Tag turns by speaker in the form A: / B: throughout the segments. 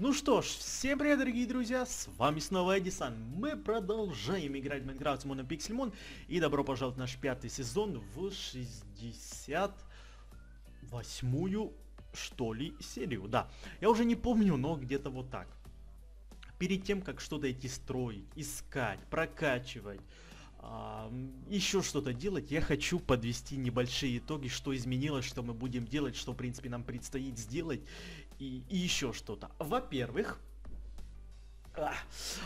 A: Ну что ж, всем привет, дорогие друзья, с вами снова Эдисон. Мы продолжаем играть в Майнкрафт с Монопиксельмон. И добро пожаловать в наш пятый сезон в 68-ю, что ли, серию. Да, я уже не помню, но где-то вот так. Перед тем, как что-то идти строить, искать, прокачивать, а, еще что-то делать, я хочу подвести небольшие итоги, что изменилось, что мы будем делать, что в принципе нам предстоит сделать и, и еще что-то. Во-первых,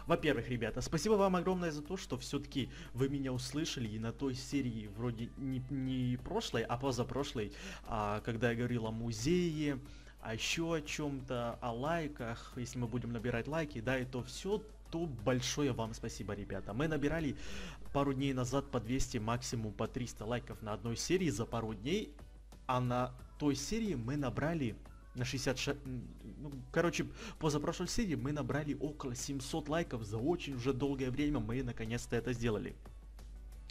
A: во-первых, ребята, спасибо вам огромное за то, что все-таки вы меня услышали и на той серии вроде не, не прошлой, а позапрошлой, а, когда я говорил о музее, а еще о чем-то, о лайках, если мы будем набирать лайки, да, и то все, то большое вам спасибо, ребята. Мы набирали пару дней назад по 200, максимум по 300 лайков на одной серии за пару дней, а на той серии мы набрали на 60... Ну, короче, позапрошлой серии мы набрали около 700 лайков за очень уже долгое время. Мы наконец-то это сделали.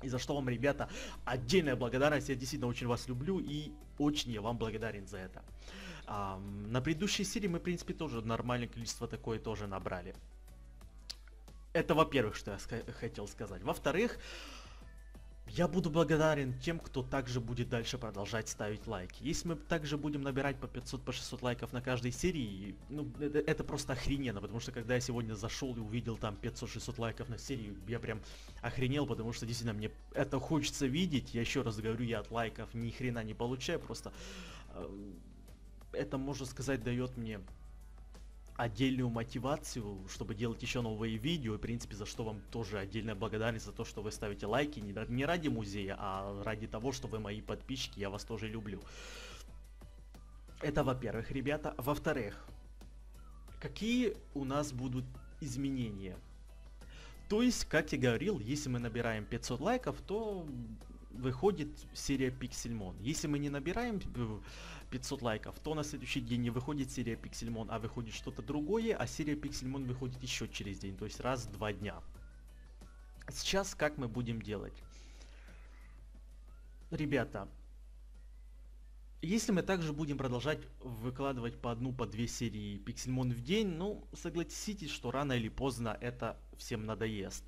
A: И за что вам, ребята, отдельная благодарность. Я действительно очень вас люблю и очень я вам благодарен за это. А, на предыдущей серии мы, в принципе, тоже нормальное количество такое тоже набрали. Это, во-первых, что я хотел сказать. Во-вторых, я буду благодарен тем, кто также будет дальше продолжать ставить лайки. Если мы также будем набирать по 500, по 600 лайков на каждой серии, ну, это, это просто охрененно, потому что когда я сегодня зашел и увидел там 500-600 лайков на серию, я прям охренел, потому что действительно мне это хочется видеть. Я еще раз говорю, я от лайков ни хрена не получаю, просто э, это, можно сказать, дает мне отдельную мотивацию, чтобы делать еще новые видео, и, в принципе, за что вам тоже отдельная благодарность за то, что вы ставите лайки, не, не ради музея, а ради того, что вы мои подписчики, я вас тоже люблю. Это во-первых, ребята. Во-вторых, какие у нас будут изменения? То есть, как я говорил, если мы набираем 500 лайков, то выходит серия Pixelmon. Если мы не набираем 500 лайков, то на следующий день не выходит серия Pixelmon, а выходит что-то другое, а серия Pixelmon выходит еще через день, то есть раз в два дня. Сейчас как мы будем делать? Ребята, если мы также будем продолжать выкладывать по одну, по две серии Pixelmon в день, ну, согласитесь, что рано или поздно это всем надоест.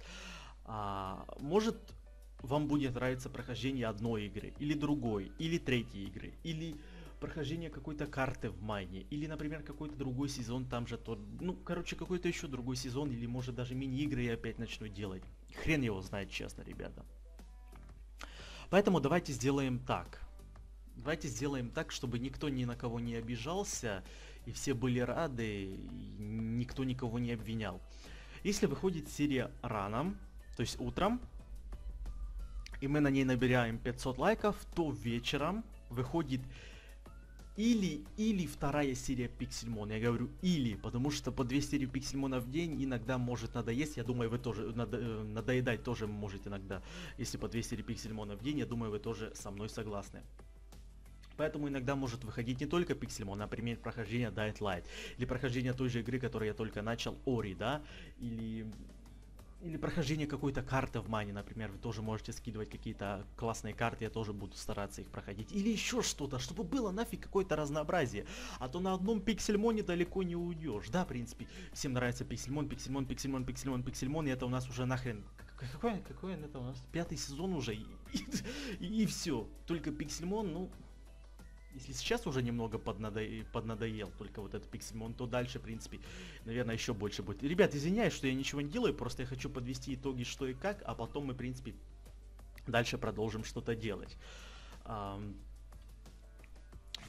A: А, может, вам будет нравиться прохождение одной игры, или другой, или третьей игры, или прохождение какой-то карты в майне, или, например, какой-то другой сезон, там же то, ну, короче, какой-то еще другой сезон, или может даже мини-игры я опять начну делать. Хрен его знает, честно, ребята. Поэтому давайте сделаем так. Давайте сделаем так, чтобы никто ни на кого не обижался, и все были рады, и никто никого не обвинял. Если выходит серия рано, то есть утром, и мы на ней набираем 500 лайков, то вечером выходит или, или вторая серия Пиксельмон. Я говорю или, потому что по две серии Пиксельмона в день иногда может надоесть. Я думаю, вы тоже, надо, э, надоедать тоже можете иногда, если по две серии Пиксельмона в день. Я думаю, вы тоже со мной согласны. Поэтому иногда может выходить не только Пиксельмон, например, прохождение Diet Light, или прохождение той же игры, которую я только начал, Ори, да, или или прохождение какой-то карты в мане, например, вы тоже можете скидывать какие-то классные карты, я тоже буду стараться их проходить. Или еще что-то, чтобы было нафиг какое-то разнообразие. А то на одном пиксельмоне далеко не уйдешь. Да, в принципе, всем нравится пиксельмон, пиксельмон, пиксельмон, пиксельмон, пиксельмон, и это у нас уже нахрен... Какой, какой это у нас? Пятый сезон уже, и, и, и, все. Только пиксельмон, ну, если сейчас уже немного поднадо... поднадоел только вот этот пиксельмон, то дальше, в принципе, наверное, еще больше будет. Ребят, извиняюсь, что я ничего не делаю, просто я хочу подвести итоги, что и как, а потом мы, в принципе, дальше продолжим что-то делать.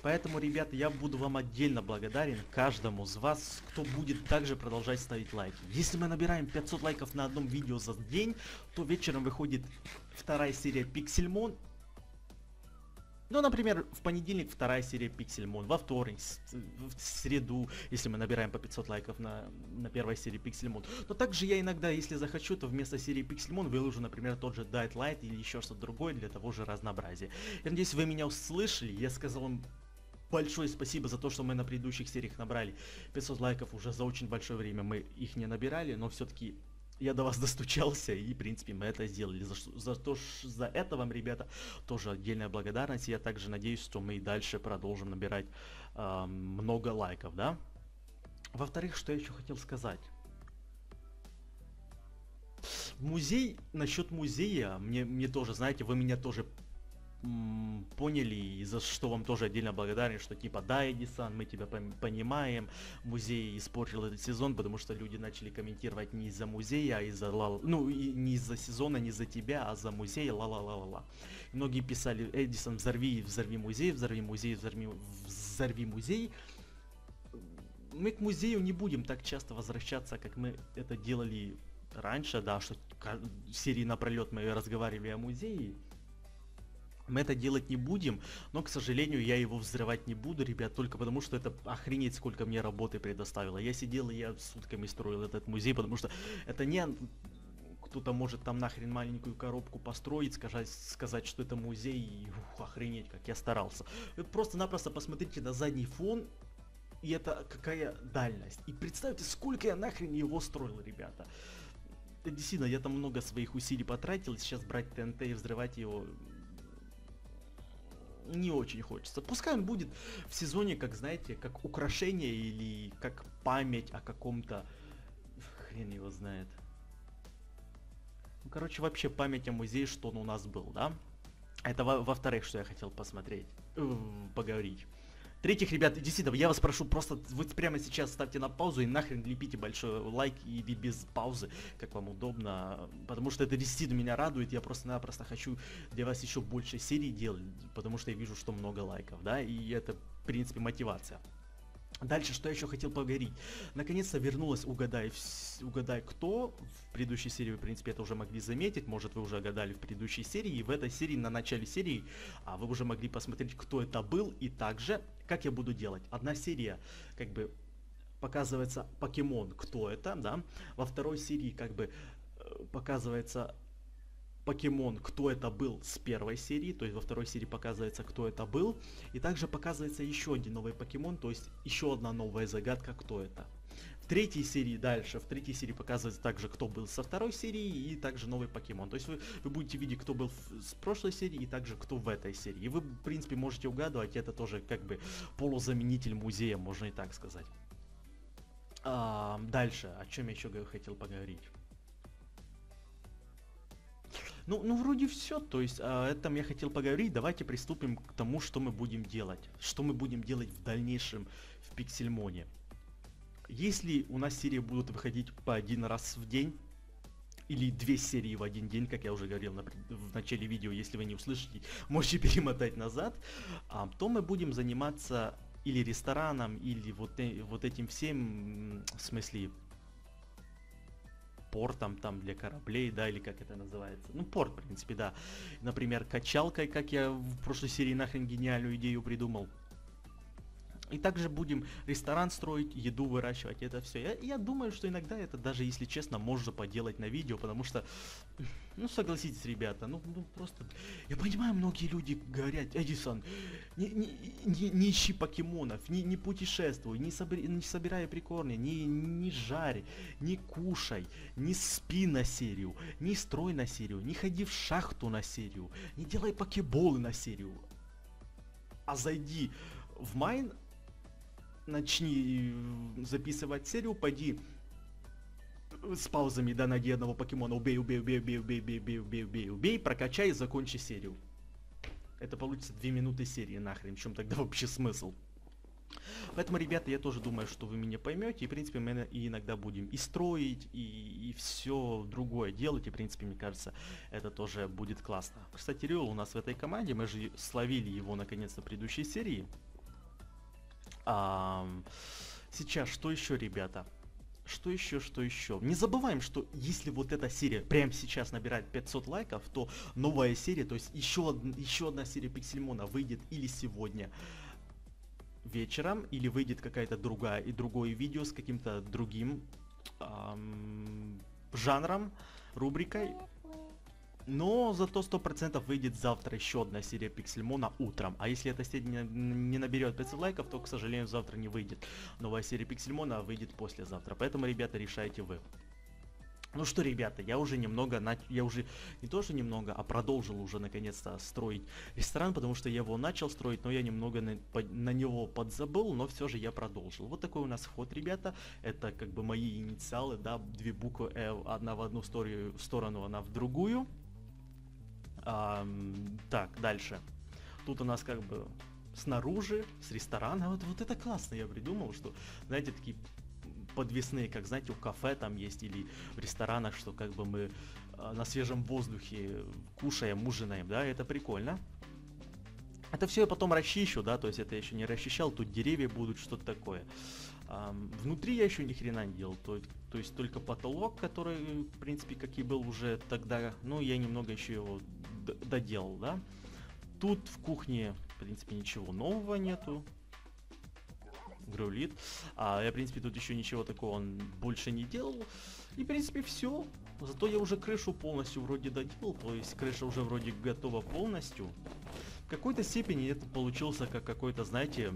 A: Поэтому, ребята, я буду вам отдельно благодарен каждому из вас, кто будет также продолжать ставить лайки. Если мы набираем 500 лайков на одном видео за день, то вечером выходит вторая серия Пиксельмон ну, например, в понедельник вторая серия Pixelmon, во вторник, в среду, если мы набираем по 500 лайков на, на первой серии Pixelmon. Но также я иногда, если захочу, то вместо серии Pixelmon выложу, например, тот же Diet Light или еще что-то другое для того же разнообразия. Я надеюсь, вы меня услышали, я сказал вам большое спасибо за то, что мы на предыдущих сериях набрали 500 лайков уже за очень большое время. Мы их не набирали, но все-таки я до вас достучался, и, в принципе, мы это сделали. За, за, то, за это вам, ребята, тоже отдельная благодарность. Я также надеюсь, что мы и дальше продолжим набирать э, много лайков, да? Во-вторых, что я еще хотел сказать. Музей, насчет музея, мне, мне тоже, знаете, вы меня тоже поняли, и за что вам тоже отдельно благодарен, что типа да, Эдисон, мы тебя понимаем, музей испортил этот сезон, потому что люди начали комментировать не из-за музея, а из-за ла ну не из-за сезона, не из-за тебя, а за музей, ла-ла-ла-ла-ла. Многие писали, Эдисон, взорви, взорви музей, взорви музей, взорви, взорви музей. Мы к музею не будем так часто возвращаться, как мы это делали раньше, да, что серии напролет мы разговаривали о музее. Мы это делать не будем, но, к сожалению, я его взрывать не буду, ребят, только потому что это охренеть, сколько мне работы предоставило. Я сидел и я сутками строил этот музей, потому что это не кто-то может там нахрен маленькую коробку построить, сказать, сказать что это музей, и ух, охренеть, как я старался. Просто-напросто посмотрите на задний фон, и это какая дальность. И представьте, сколько я нахрен его строил, ребята. Действительно, я там много своих усилий потратил, сейчас брать ТНТ и взрывать его не очень хочется. Пускай он будет в сезоне, как знаете, как украшение или как память о каком-то... Хрен его знает. Ну, короче, вообще память о музее, что он у нас был, да? Это во-вторых, что я хотел посмотреть, э, поговорить. Третьих, ребят, действительно, я вас прошу, просто вы прямо сейчас ставьте на паузу и нахрен лепите большой лайк или без паузы, как вам удобно, потому что это действительно меня радует, я просто-напросто хочу для вас еще больше серий делать, потому что я вижу, что много лайков, да, и это, в принципе, мотивация. Дальше, что я еще хотел поговорить. Наконец-то вернулась «Угадай, угадай кто». В предыдущей серии, в принципе, это уже могли заметить. Может, вы уже угадали в предыдущей серии. И в этой серии, на начале серии, а, вы уже могли посмотреть, кто это был. И также, как я буду делать. Одна серия, как бы, показывается покемон, кто это, да. Во второй серии, как бы, э, показывается покемон, кто это был с первой серии, то есть во второй серии показывается, кто это был, и также показывается еще один новый покемон, то есть еще одна новая загадка, кто это. Третьей серии дальше, в третьей серии показывается также, кто был со второй серии, и также новый покемон. То есть вы, вы будете видеть, кто был в, с прошлой серии, и также кто в этой серии. И вы, в принципе, можете угадывать, это тоже как бы полузаменитель музея, можно и так сказать. А, дальше, о чем я еще хотел поговорить. Ну, ну вроде все. То есть о этом я хотел поговорить. Давайте приступим к тому, что мы будем делать. Что мы будем делать в дальнейшем в Пиксельмоне. Если у нас серии будут выходить по один раз в день, или две серии в один день, как я уже говорил на, в начале видео, если вы не услышите, можете перемотать назад, а, то мы будем заниматься или рестораном, или вот, э, вот этим всем, в смысле, портом там для кораблей, да, или как это называется. Ну, порт, в принципе, да. Например, качалкой, как я в прошлой серии нахрен гениальную идею придумал. И также будем ресторан строить, еду выращивать, это все. Я, я думаю, что иногда это даже, если честно, можно поделать на видео, потому что, ну согласитесь, ребята, ну, ну просто, я понимаю, многие люди говорят, Эдисон, не, не, не, не ищи покемонов, не, не путешествуй, не, собери, не собирай прикорни, не, не жарь, не кушай, не спи на серию, не строй на серию, не ходи в шахту на серию, не делай покеболы на серию. А зайди в Майн, начни э, записывать серию, пойди с паузами до ноги одного покемона убей, убей, убей, убей, убей, убей, убей, убей, убей, убей, прокачай и закончи серию. Это получится 2 минуты серии нахрен, в чем тогда вообще смысл? Поэтому, ребята, я тоже думаю, что вы меня поймете. И, в принципе, мы иногда будем и строить, и, и все другое делать. И, в принципе, мне кажется, это тоже будет классно. Кстати, Риол у нас в этой команде. Мы же словили его, наконец-то, в предыдущей серии. А, сейчас, что еще, ребята? Что еще, что еще? Не забываем, что если вот эта серия прямо сейчас набирает 500 лайков, то новая серия, то есть еще, еще одна серия Пиксельмона выйдет или сегодня вечером, или выйдет какая-то другая и другое видео с каким-то другим эм, жанром, рубрикой. Но зато 100% выйдет завтра еще одна серия Пиксельмона утром. А если эта серия не, наберет 500 лайков, то, к сожалению, завтра не выйдет. Новая серия Пиксельмона выйдет послезавтра. Поэтому, ребята, решайте вы. Ну что, ребята, я уже немного, я уже не то что немного, а продолжил уже наконец-то строить ресторан, потому что я его начал строить, но я немного на, по... на него подзабыл, но все же я продолжил. Вот такой у нас вход, ребята. Это как бы мои инициалы, да, две буквы L, одна в одну сторону, сторону, она в другую. А, так, дальше. Тут у нас как бы снаружи, с ресторана. Вот, вот это классно, я придумал, что, знаете, такие подвесные, как знаете, у кафе там есть или в ресторанах, что как бы мы э, на свежем воздухе кушаем, ужинаем, да, это прикольно. Это все я потом расчищу, да, то есть это я еще не расчищал, тут деревья будут, что-то такое. А, внутри я еще ни хрена не делал, то, то есть только потолок, который, в принципе, как и был уже тогда, ну, я немного еще его доделал, да. Тут в кухне, в принципе, ничего нового нету, грулит. А я, в принципе, тут еще ничего такого он больше не делал. И, в принципе, все. Зато я уже крышу полностью вроде доделал, то есть крыша уже вроде готова полностью. В какой-то степени это получился как какой-то, знаете,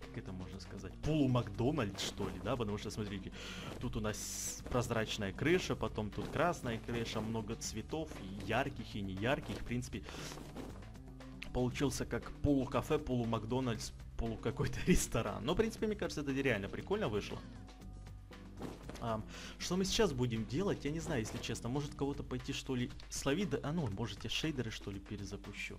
A: как это сказать, полу Макдональдс, что ли, да, потому что, смотрите, тут у нас прозрачная крыша, потом тут красная крыша, много цветов, и ярких, и неярких, в принципе, получился как полу-кафе, полу-Макдональдс, полу какой-то ресторан. Но, в принципе, мне кажется, это реально прикольно вышло. А, что мы сейчас будем делать, я не знаю, если честно. Может кого-то пойти что ли словить? А ну, можете шейдеры что ли перезапущу.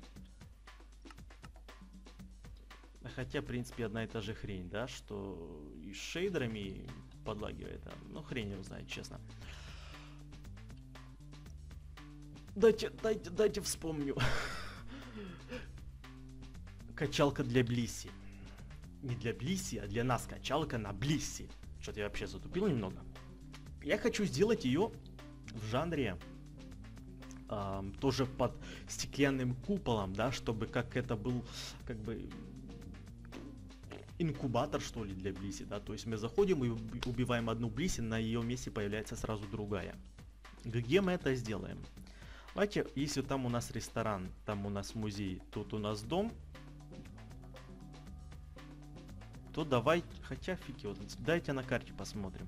A: Хотя, в принципе, одна и та же хрень, да, что и с шейдерами подлагивает. А, ну, хрень его знает, честно. Дайте, дайте, дайте вспомню. Качалка для Блисси не для Блисси, а для нас качалка на Блисси. Что-то я вообще затупил немного. Я хочу сделать ее в жанре э, тоже под стеклянным куполом, да, чтобы как это был как бы инкубатор, что ли, для Блиси, да, то есть мы заходим и убиваем одну Блиси, на ее месте появляется сразу другая. Где мы это сделаем? Давайте, если там у нас ресторан, там у нас музей, тут у нас дом, то давай, хотя фиг его, дайте на карте посмотрим.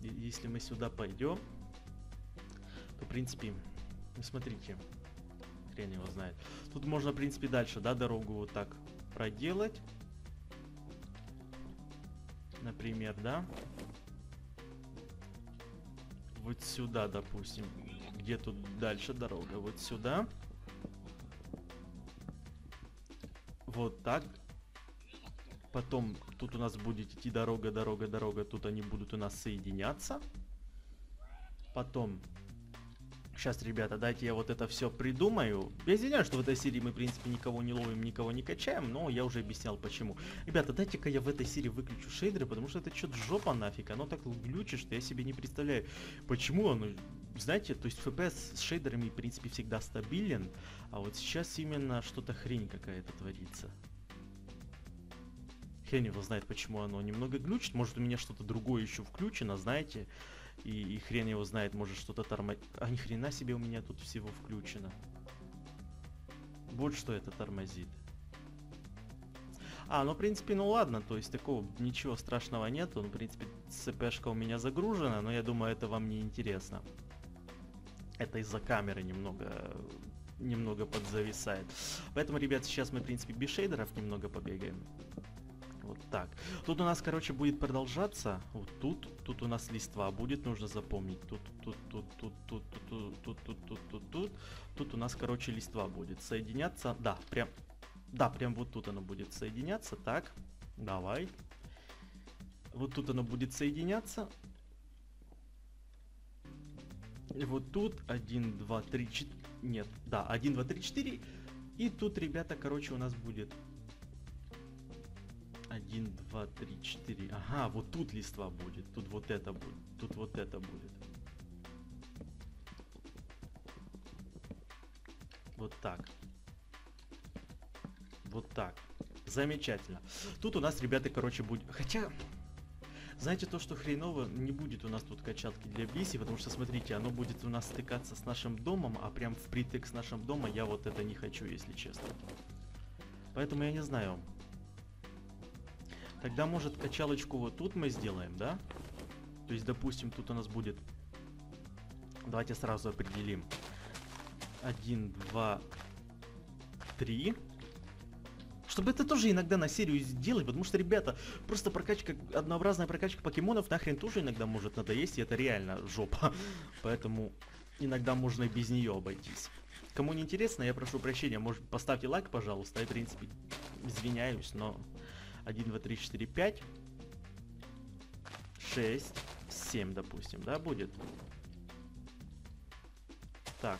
A: Если мы сюда пойдем, то, в принципе, смотрите, хрен его знает. Тут можно, в принципе, дальше, да, дорогу вот так проделать. Например, да. Вот сюда, допустим. Где тут дальше дорога? Вот сюда. Вот так. Потом тут у нас будет идти дорога, дорога, дорога. Тут они будут у нас соединяться. Потом... Сейчас, ребята, дайте я вот это все придумаю. Я извиняюсь, что в этой серии мы, в принципе, никого не ловим, никого не качаем, но я уже объяснял почему. Ребята, дайте-ка я в этой серии выключу шейдеры, потому что это что-то жопа нафиг. Оно так глючит, что я себе не представляю, почему оно... Знаете, то есть FPS с шейдерами, в принципе, всегда стабилен, а вот сейчас именно что-то хрень какая-то творится. Хрень его знает, почему оно немного глючит. Может, у меня что-то другое еще включено, знаете. И, и хрен его знает, может что-то тормозит. А ни хрена себе у меня тут всего включено. Вот что это тормозит. А, ну, в принципе, ну ладно, то есть такого ничего страшного нету. Ну, в принципе, цпшка у меня загружена, но я думаю, это вам не интересно. Это из-за камеры немного немного подзависает. Поэтому, ребят, сейчас мы, в принципе, без шейдеров немного побегаем. Вот так. Тут у нас, короче, будет продолжаться. Вот тут, тут у нас листва будет, нужно запомнить. Тут, тут, тут, тут, тут, тут, тут, тут, тут, тут, тут. У нас, короче, листва будет соединяться. Да, прям, да, прям вот тут оно будет соединяться. Так, давай. Вот тут оно будет соединяться. И вот тут 1, 2, 3, 4. Нет, да, 1, 2, 3, 4. И тут, ребята, короче, у нас будет 1, 2, 3, 4. Ага, вот тут листва будет. Тут вот это будет. Тут вот это будет. Вот так. Вот так. Замечательно. Тут у нас, ребята, короче, будет... Хотя, знаете, то, что хреново, не будет у нас тут качалки для Блиси, потому что, смотрите, оно будет у нас стыкаться с нашим домом, а прям впритык с нашим домом я вот это не хочу, если честно. Поэтому я не знаю. Тогда, может, качалочку вот тут мы сделаем, да? То есть, допустим, тут у нас будет... Давайте сразу определим. Один, два, три. Чтобы это тоже иногда на серию сделать, потому что, ребята, просто прокачка, однообразная прокачка покемонов нахрен тоже иногда может надоесть, и это реально жопа. Поэтому иногда можно и без нее обойтись. Кому не интересно, я прошу прощения, может поставьте лайк, пожалуйста, я, в принципе, извиняюсь, но 1, 2, 3, 4, 5, 6, 7, допустим, да, будет? Так.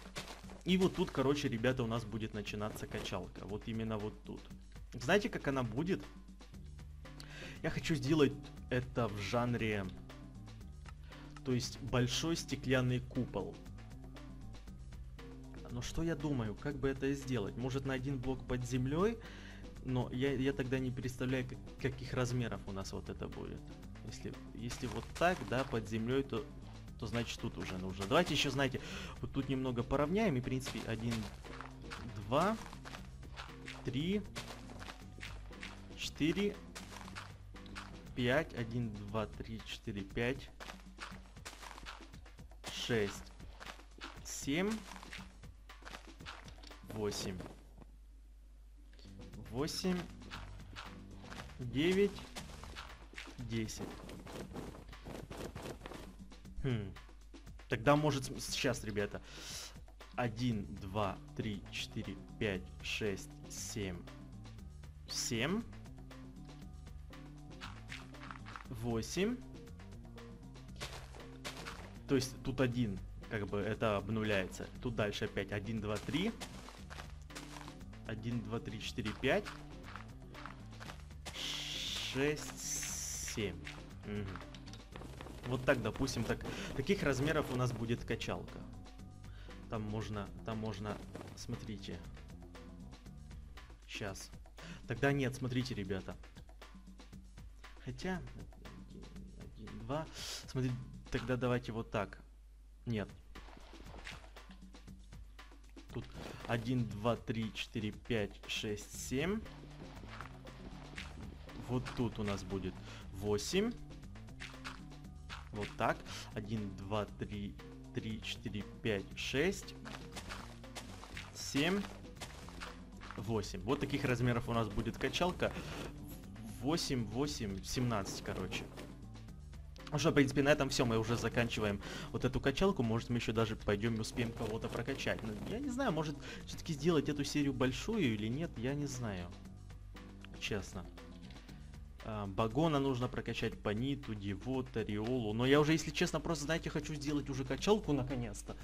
A: И вот тут, короче, ребята, у нас будет начинаться качалка. Вот именно вот тут. Знаете, как она будет? Я хочу сделать это в жанре... То есть большой стеклянный купол. Но что я думаю, как бы это сделать? Может на один блок под землей? Но я, я тогда не представляю, как, каких размеров у нас вот это будет. Если, если вот так, да, под землей, то, то значит тут уже нужно. Давайте еще, знаете, вот тут немного поравняем. И, в принципе, один, два, три, четыре, пять, один, два, три, четыре, пять, шесть, семь, восемь, восемь, девять, десять. Хм. Тогда может сейчас, ребята. один, два, три, четыре, пять, шесть, семь, семь. 8. То есть тут один, как бы это обнуляется. Тут дальше опять 1, 2, 3. 1, 2, 3, 4, 5. 6, 7. Угу. Вот так, допустим, так, таких размеров у нас будет качалка. Там можно, там можно, смотрите. Сейчас. Тогда нет, смотрите, ребята. Хотя, 2. Смотри, тогда давайте вот так. Нет. 1, 2, 3, 4, 5, 6, 7. Вот тут у нас будет 8. Вот так. 1, 2, 3, 3, 4, 5, 6. 7. 8. Вот таких размеров у нас будет качалка. 8, 8, 17, короче. Ну в принципе, на этом все, мы уже заканчиваем вот эту качалку, может мы еще даже пойдем и успеем кого-то прокачать. Но ну, я не знаю, может все-таки сделать эту серию большую или нет, я не знаю. Честно. А, Багона нужно прокачать Паниту, Дивота, Риолу. Но я уже, если честно, просто, знаете, хочу сделать уже качалку наконец-то.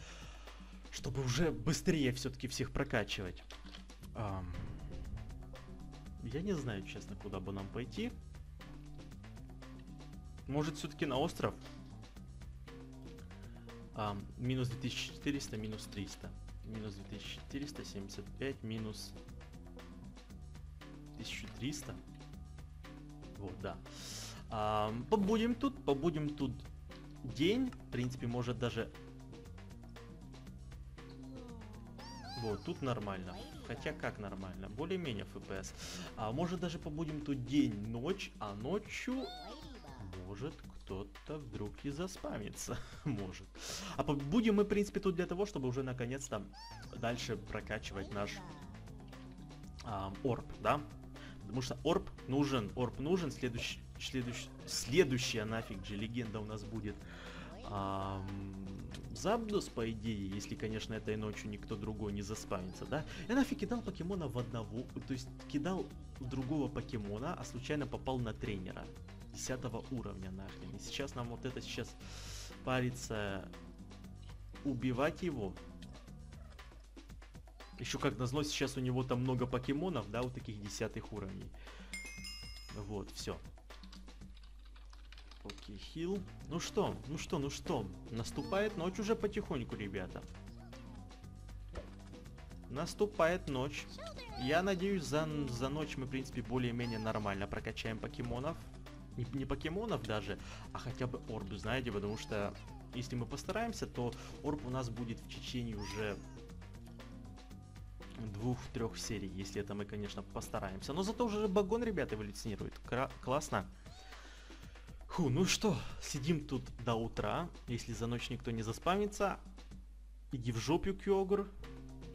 A: Чтобы уже быстрее все-таки всех прокачивать. А, я не знаю, честно, куда бы нам пойти. Может все-таки на остров? А, минус 2400, минус 300. Минус 2475, минус 1300. Вот, да. А, побудем тут, побудем тут день. В принципе, может даже... Вот, тут нормально. Хотя как нормально? Более-менее FPS. А может даже побудем тут день, ночь, а ночью может кто-то вдруг и заспамится. Может. А будем мы, в принципе, тут для того, чтобы уже наконец-то дальше прокачивать наш а, орб, да? Потому что орб нужен, орб нужен, следующий, следующий, следующая нафиг же легенда у нас будет а, Забдус, по идее, если, конечно, этой ночью никто другой не заспамится, да? Я нафиг кидал покемона в одного, то есть кидал в другого покемона, а случайно попал на тренера. 10 уровня нахрен. И сейчас нам вот это сейчас парится убивать его. Еще как назло, сейчас у него там много покемонов, да, вот таких десятых уровней. Вот, все. Окей, хил. Ну что, ну что, ну что. Наступает ночь уже потихоньку, ребята. Наступает ночь. Я надеюсь, за, за ночь мы, в принципе, более-менее нормально прокачаем покемонов не, не покемонов даже, а хотя бы орб, знаете, потому что если мы постараемся, то орб у нас будет в течение уже двух-трех серий, если это мы, конечно, постараемся. Но зато уже Багон, ребята, эволюционирует. Кра- классно. Фу, ну что, сидим тут до утра. Если за ночь никто не заспамится, иди в жопу, Кёгр.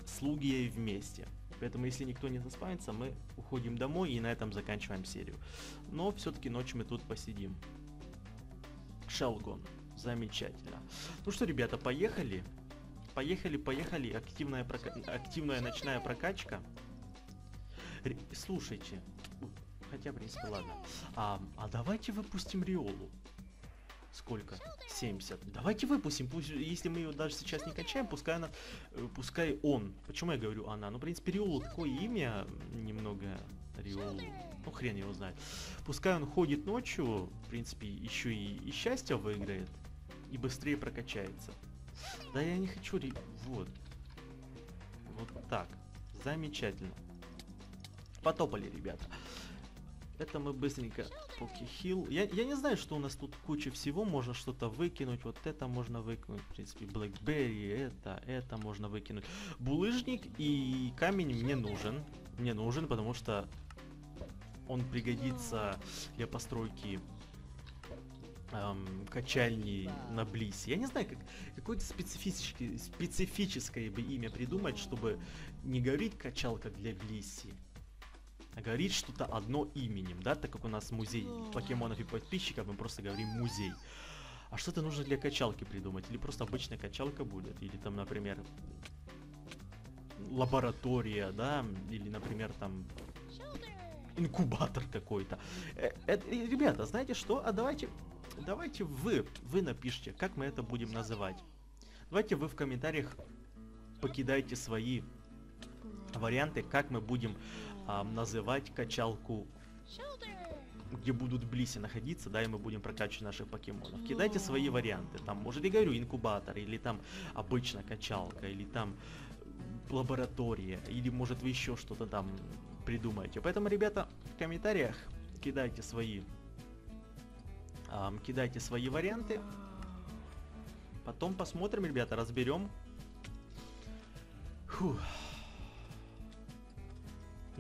A: Слуги и вместе. Поэтому, если никто не заспамится, мы уходим домой и на этом заканчиваем серию. Но все-таки ночь мы тут посидим. Шелгон. Замечательно. Ну что, ребята, поехали. Поехали, поехали. Активная, прока... Активная ночная прокачка. Р... Слушайте. Хотя, в принципе, ладно. А, а давайте выпустим Риолу. Сколько? 70. Давайте выпустим. Пусть, если мы ее даже сейчас не качаем, пускай она... э, Пускай он. Почему я говорю она? Ну, в принципе, Риола такое имя немного... Риолу. Ну, хрен его знает. Пускай он ходит ночью, в принципе, еще и, и счастье выиграет. И быстрее прокачается. Да я не хочу... ри- Вот. Вот так. Замечательно. Потопали, ребята. Это мы быстренько покихил. Я, я не знаю, что у нас тут куча всего. Можно что-то выкинуть. Вот это можно выкинуть. В принципе, Блэкберри, это, это можно выкинуть. Булыжник и камень мне нужен. Мне нужен, потому что он пригодится для постройки эм, качальни на Блисе. Я не знаю, как какое-то специфическое, специфическое бы имя придумать, чтобы не говорить качалка для Блиси, говорить что-то одно именем, да, так как у нас музей покемонов и подписчиков, мы просто говорим музей. А что-то нужно для качалки придумать, или просто обычная качалка будет, или там, например, лаборатория, да, или, например, там инкубатор какой-то. Э, э, э, ребята, знаете что? А давайте, давайте вы, вы напишите, как мы это будем называть. Давайте вы в комментариях покидайте свои варианты, как мы будем а, называть качалку, где будут блиси находиться, да, и мы будем прокачивать наших покемонов. Кидайте свои варианты. Там, может, я говорю, инкубатор, или там обычная качалка, или там лаборатория, или может вы еще что-то там придумаете. Поэтому, ребята, в комментариях кидайте свои ам, кидайте свои варианты. Потом посмотрим, ребята, разберем. Фух.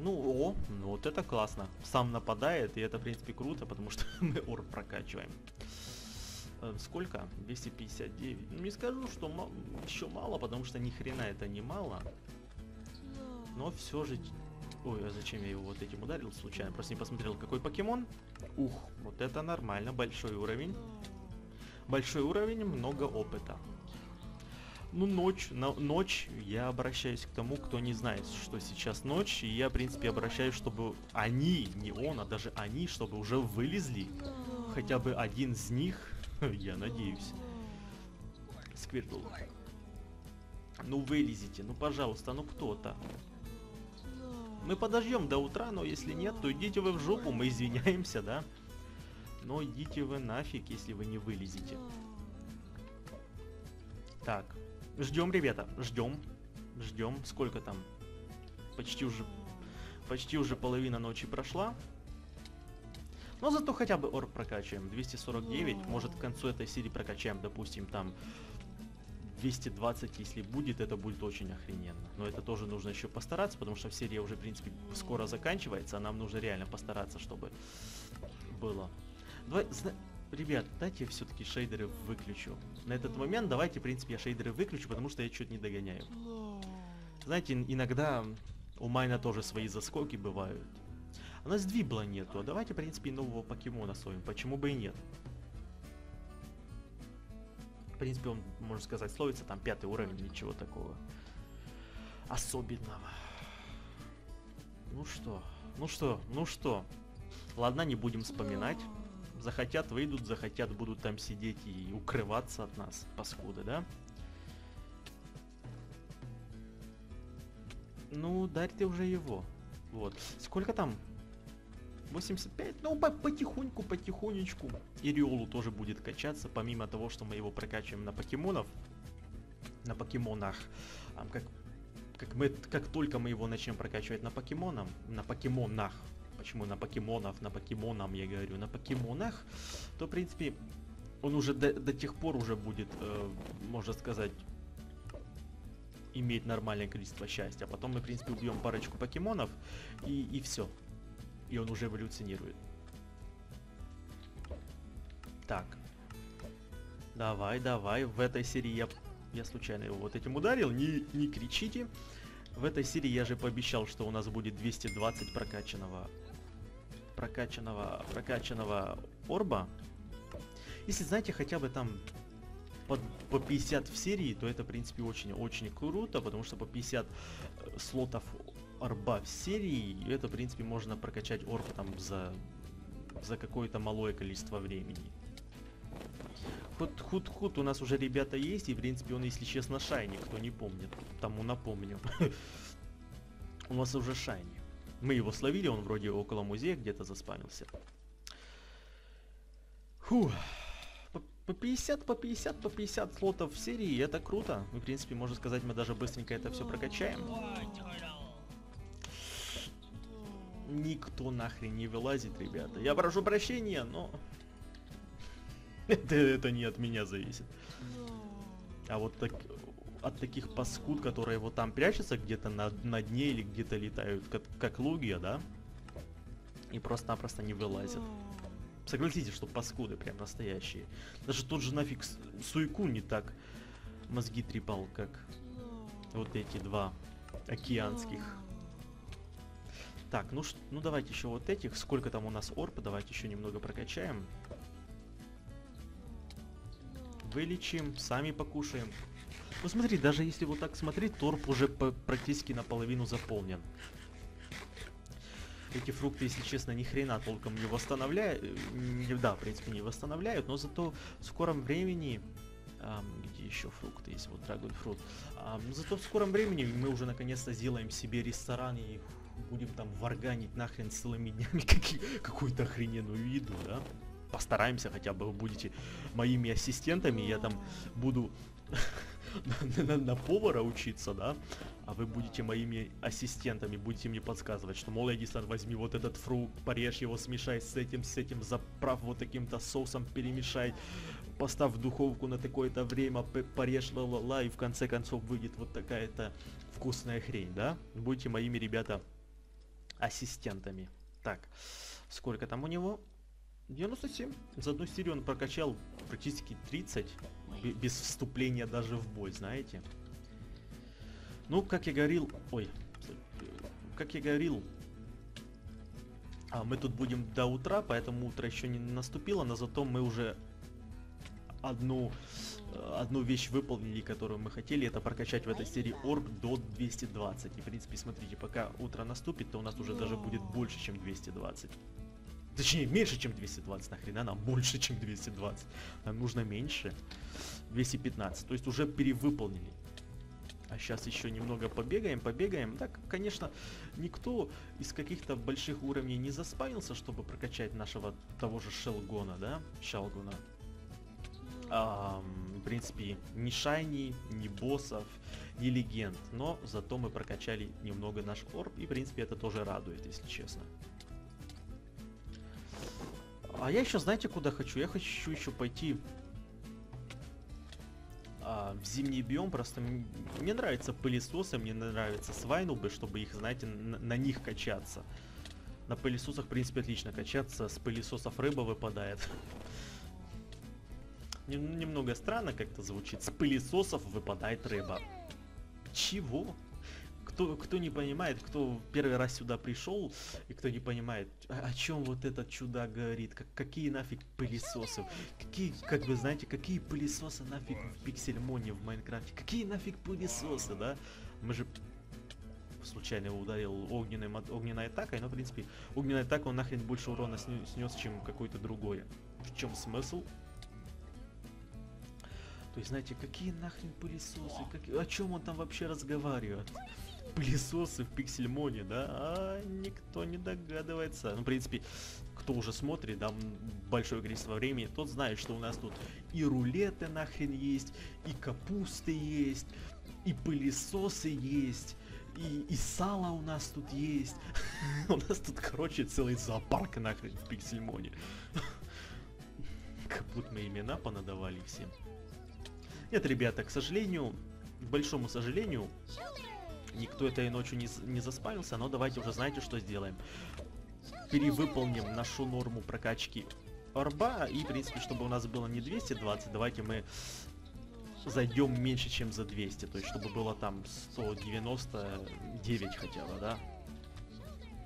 A: Ну, о, ну вот это классно. Сам нападает, и это, в принципе, круто, потому что мы ор прокачиваем. Э, Сколько? 259. Ну, не скажу, что еще мало, потому что ни хрена это не мало. Но все же... Ой, а зачем я его вот этим ударил случайно? Просто не посмотрел, какой покемон. Ух, вот это нормально, большой уровень. Большой уровень, много опыта. Ну, ночь, на, ночь, я обращаюсь к тому, кто не знает, что сейчас ночь, и я, в принципе, обращаюсь, чтобы они, не он, а даже они, чтобы уже вылезли. Хотя бы один из них, я надеюсь. Сквиртл. Ну, вылезите, ну, пожалуйста, ну кто-то. Мы подождем до утра, но если нет, то идите вы в жопу, мы извиняемся, да? Но идите вы нафиг, если вы не вылезете. Так, ждем, ребята, ждем, ждем. Сколько там? Почти уже, почти уже половина ночи прошла. Но зато хотя бы орб прокачиваем. 249, может к концу этой серии прокачаем, допустим, там 220, если будет, это будет очень охрененно. Но это тоже нужно еще постараться, потому что серия уже, в принципе, скоро заканчивается, а нам нужно реально постараться, чтобы было. Давай, Ребят, дайте я все-таки шейдеры выключу. На этот момент давайте, в принципе, я шейдеры выключу, потому что я что-то не догоняю. Знаете, ин- иногда у Майна тоже свои заскоки бывают. У нас двибла нету, а давайте, в принципе, нового покемона словим. Почему бы и нет? В принципе, он, можно сказать, словится там пятый уровень, ничего такого особенного. Ну что, ну что, ну что. Ладно, не будем вспоминать. Захотят выйдут, захотят будут там сидеть и укрываться от нас, паскуды, да? Ну, дарь ты уже его. Вот. Сколько там? 85? Ну, по- потихоньку, потихонечку. И тоже будет качаться, помимо того, что мы его прокачиваем на покемонов. На покемонах. Как, как, мы, как только мы его начнем прокачивать на покемонам, на покемонах, почему на покемонов, на покемонам я говорю, на покемонах, то, в принципе, он уже до, до тех пор уже будет, э, можно сказать, иметь нормальное количество счастья. Потом мы, в принципе, убьем парочку покемонов, и, и все. И он уже эволюционирует. Так. Давай, давай. В этой серии я, я случайно его вот этим ударил. Не, не кричите. В этой серии я же пообещал, что у нас будет 220 прокачанного прокачанного прокачанного орба. Если знаете хотя бы там по, по 50 в серии, то это в принципе очень-очень круто, потому что по 50 э, слотов орба в серии, это в принципе можно прокачать орб там за, за какое-то малое количество времени. Худ-худ-худ, у нас уже ребята есть, и в принципе он, если честно, шайни, кто не помнит. Тому напомню. У нас уже шайни. Мы его словили, он вроде около музея где-то заспамился. Фух. По 50, по 50, по 50 слотов в серии, это круто. Мы, в принципе, можно сказать, мы даже быстренько это все прокачаем. Никто нахрен не вылазит, ребята. Я прошу прощения, но это, это не от меня зависит. А вот так, от таких паскуд, которые вот там прячутся где-то на, на дне или где-то летают, как, как лугия, да? И просто-напросто не вылазят. Согласитесь, что паскуды прям настоящие. Даже тот же нафиг Суйку не так мозги трепал, как вот эти два океанских. Так, ну, ну давайте еще вот этих. Сколько там у нас орп? Давайте еще немного прокачаем. Вылечим, сами покушаем. Ну смотри, даже если вот так смотреть, торп уже практически наполовину заполнен. Эти фрукты, если честно, ни хрена толком не восстанавливают. Да, в принципе, не восстанавливают, но зато в скором времени... Где еще фрукты есть? Вот Dragon Fruit. Зато в скором времени мы уже наконец-то сделаем себе ресторан и будем там варганить нахрен целыми днями какую-то охрененную еду, да? постараемся хотя бы, вы будете моими ассистентами, я там буду на, на, на повара учиться, да, а вы будете моими ассистентами, будете мне подсказывать, что, мол, Эдисон, возьми вот этот фрукт, порежь его, смешай с этим, с этим, заправ вот таким-то соусом, перемешай, поставь в духовку на такое-то время, порежь ла-ла-ла, и в конце концов выйдет вот такая-то вкусная хрень, да? Будете моими, ребята, ассистентами. Так, сколько там у него? 97. За одну серию он прокачал практически 30, без вступления даже в бой, знаете. Ну, как я говорил... Ой, как я говорил, а мы тут будем до утра, поэтому утро еще не наступило, но зато мы уже одну, одну вещь выполнили, которую мы хотели, это прокачать в этой серии орб до 220. И, в принципе, смотрите, пока утро наступит, то у нас уже даже будет больше, чем 220. Точнее, меньше, чем 220. Нахрена нам больше, чем 220? Нам нужно меньше. 215. То есть уже перевыполнили. А сейчас еще немного побегаем, побегаем. Так, конечно, никто из каких-то больших уровней не заспавнился, чтобы прокачать нашего того же Шелгона, да? Шелгона. А, в принципе, ни шайни, ни боссов, ни легенд. Но зато мы прокачали немного наш орб, и, в принципе, это тоже радует, если честно. А я еще, знаете, куда хочу? Я хочу еще пойти а, в зимний биом. Просто мне нравятся пылесосы, мне нравятся свайнубы, чтобы их, знаете, на, на них качаться. На пылесосах, в принципе, отлично качаться. С пылесосов рыба выпадает. Немного странно как-то звучит. С пылесосов выпадает рыба. Чего? Кто, кто не понимает, кто первый раз сюда пришел, и кто не понимает, о, о чем вот этот чудак говорит, как, какие нафиг пылесосы, какие, как вы знаете, какие пылесосы нафиг в Пиксельмоне в Майнкрафте, какие нафиг пылесосы, да? Мы же случайно его ударил огненной, огненной атакой, но в принципе огненная атака он нахрен больше урона снес, чем какой-то другой. В чем смысл? То есть, знаете, какие нахрен пылесосы? Как... О чем он там вообще разговаривает? Пылесосы в Пиксельмоне, да? А никто не догадывается. Ну, в принципе, кто уже смотрит, да, большое количество времени, тот знает, что у нас тут и рулеты нахрен есть, и капусты есть, и пылесосы есть, и, и сало у нас тут есть. у нас тут, короче, целый зоопарк нахрен в Пиксельмоне. Как будто мы имена понадавали всем. Нет, ребята, к сожалению, к большому сожалению, никто этой ночью не, не заспавился, но давайте уже знаете, что сделаем. Перевыполним нашу норму прокачки орба, и, в принципе, чтобы у нас было не 220, давайте мы зайдем меньше, чем за 200, то есть чтобы было там 199 хотя бы, да?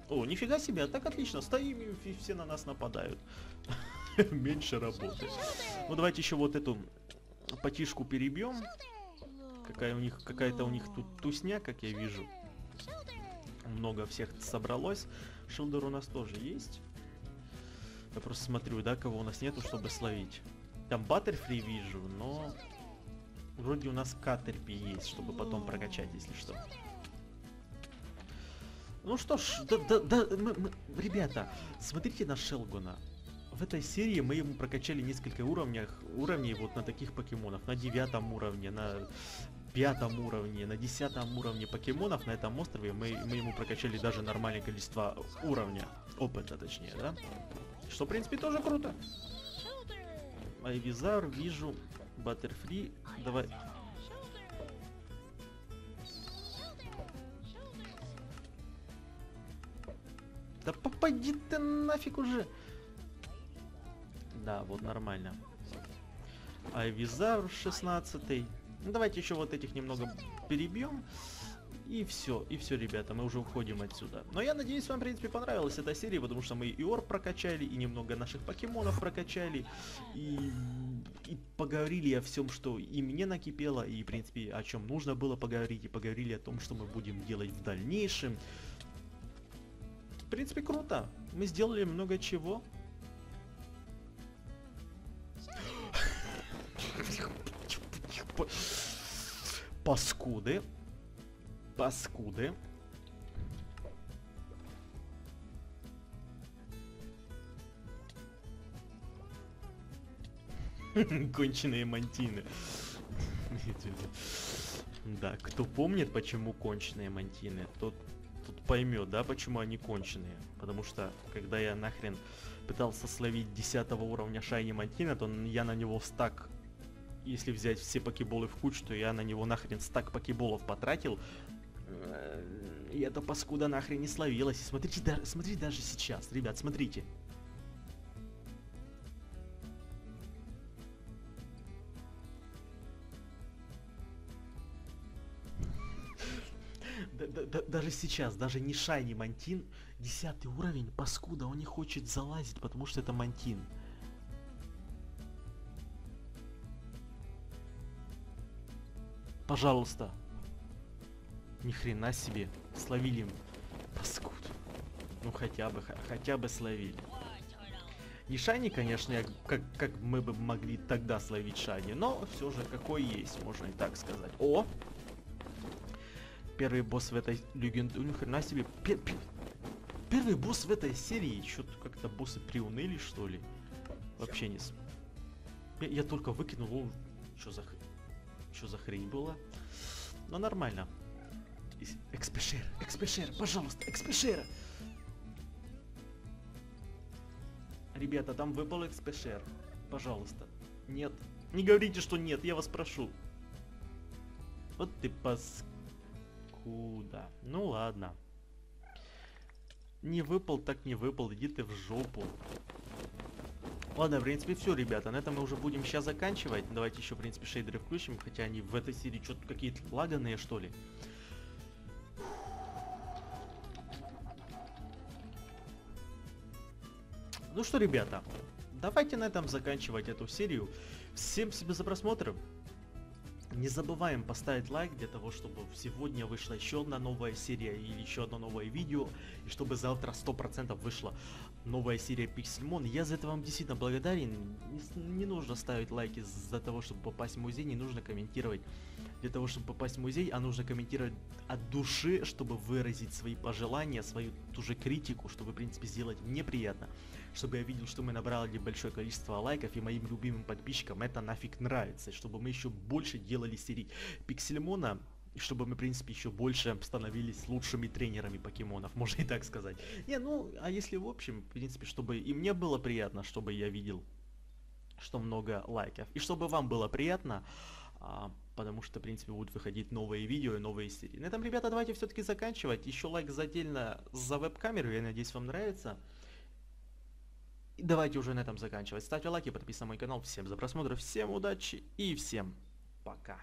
A: О, нифига себе, так отлично, стоим и все на нас нападают. Меньше работы. Ну давайте еще вот эту потишку перебьем. Какая у них, какая-то у них тут тусня, как я вижу. Много всех собралось. Шилдер у нас тоже есть. Я просто смотрю, да, кого у нас нету, чтобы словить. Там Баттерфри вижу, но вроде у нас Катерпи есть, чтобы потом прокачать, если что. Ну что ж, да, да, да, мы, мы, ребята, смотрите на Шелгуна. В этой серии мы ему прокачали несколько уровнях, уровней вот на таких покемонов. На девятом уровне, на пятом уровне, на десятом уровне покемонов на этом острове мы, мы ему прокачали даже нормальное количество уровня. Опыта точнее, да? Что, в принципе, тоже круто. Айвизар, вижу. Баттерфри. Давай. Да попади ты нафиг уже. Да, вот нормально. Айвизар 16 -й. Ну, давайте еще вот этих немного перебьем. И все, и все, ребята, мы уже уходим отсюда. Но я надеюсь, вам, в принципе, понравилась эта серия, потому что мы и ор прокачали, и немного наших покемонов прокачали, и, и поговорили о всем, что и мне накипело, и, в принципе, о чем нужно было поговорить, и поговорили о том, что мы будем делать в дальнейшем. В принципе, круто. Мы сделали много чего. Паскуды паскуды. Конченые мантины. Да, кто помнит, почему конченые мантины, тот тут поймет, да, почему они конченые. Потому что, когда я нахрен пытался словить 10 уровня Шайни Мантина, то я на него стак, если взять все покеболы в кучу, то я на него нахрен стак покеболов потратил, и эта паскуда нахрен не словилась. Смотрите, да, смотрите даже сейчас, ребят, смотрите. даже сейчас, даже не Шайни Мантин, десятый уровень, паскуда, он не хочет залазить, потому что это Мантин. Пожалуйста, ни хрена себе. Словили паскуд. Ну хотя бы, хотя бы словили. Не Шайни, конечно, как, как мы бы могли тогда словить Шайни, но все же какой есть, можно и так сказать. О! Первый босс в этой легенде... Ни хрена себе. Пер, пер, первый босс в этой серии. Что-то как-то боссы приуныли, что ли? Вообще не... Я, я только выкинул. Что за... Что за хрень была? Но нормально. Экспешер, экспешер, пожалуйста, экспешер. Ребята, там выпал экспешер. Пожалуйста. Нет. Не говорите, что нет, я вас прошу. Вот ты паскуда. Ну ладно. Не выпал, так не выпал. Иди ты в жопу. Ладно, в принципе, все, ребята. На этом мы уже будем сейчас заканчивать. Давайте еще, в принципе, шейдеры включим. Хотя они в этой серии что-то какие-то лаганные, что ли. Ну что, ребята, давайте на этом заканчивать эту серию. Всем спасибо за просмотр. Не забываем поставить лайк для того, чтобы сегодня вышла еще одна новая серия или еще одно новое видео, и чтобы завтра 100% вышла новая серия Пиксельмон. Я за это вам действительно благодарен. Не, не нужно ставить лайки за того, чтобы попасть в музей, не нужно комментировать для того, чтобы попасть в музей, а нужно комментировать от души, чтобы выразить свои пожелания, свою ту же критику, чтобы, в принципе, сделать мне приятно чтобы я видел, что мы набрали большое количество лайков, и моим любимым подписчикам это нафиг нравится, чтобы мы еще больше делали серий Пиксельмона, и чтобы мы, в принципе, еще больше становились лучшими тренерами покемонов, можно и так сказать. Не, ну, а если в общем, в принципе, чтобы и мне было приятно, чтобы я видел, что много лайков, и чтобы вам было приятно, а, потому что, в принципе, будут выходить новые видео и новые серии. На этом, ребята, давайте все-таки заканчивать. Еще лайк за отдельно за веб-камеру, я надеюсь, вам нравится давайте уже на этом заканчивать. Ставьте лайки, подписывайтесь на мой канал. Всем за просмотр, всем удачи и всем пока.